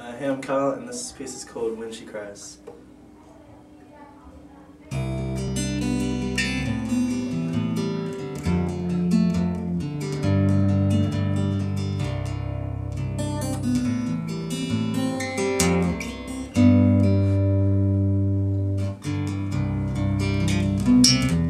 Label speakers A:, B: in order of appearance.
A: Uh, hey, I'm Kyle, and this piece is called When She Cries. Mm-hmm.